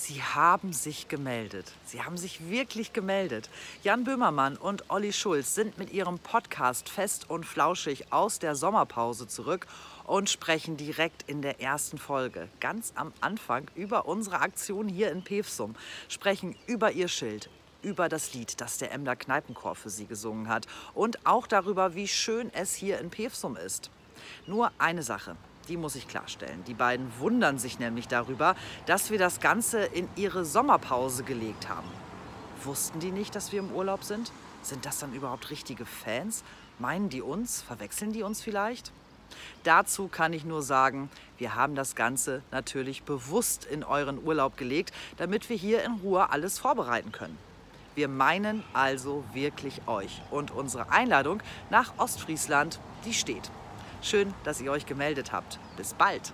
Sie haben sich gemeldet. Sie haben sich wirklich gemeldet. Jan Böhmermann und Olli Schulz sind mit ihrem Podcast Fest und Flauschig aus der Sommerpause zurück und sprechen direkt in der ersten Folge, ganz am Anfang, über unsere Aktion hier in Pevsum. Sprechen über ihr Schild, über das Lied, das der Emder Kneipenchor für sie gesungen hat und auch darüber, wie schön es hier in Pevsum ist. Nur eine Sache die muss ich klarstellen. Die beiden wundern sich nämlich darüber, dass wir das Ganze in ihre Sommerpause gelegt haben. Wussten die nicht, dass wir im Urlaub sind? Sind das dann überhaupt richtige Fans? Meinen die uns? Verwechseln die uns vielleicht? Dazu kann ich nur sagen, wir haben das Ganze natürlich bewusst in euren Urlaub gelegt, damit wir hier in Ruhe alles vorbereiten können. Wir meinen also wirklich euch und unsere Einladung nach Ostfriesland, die steht. Schön, dass ihr euch gemeldet habt. Bis bald!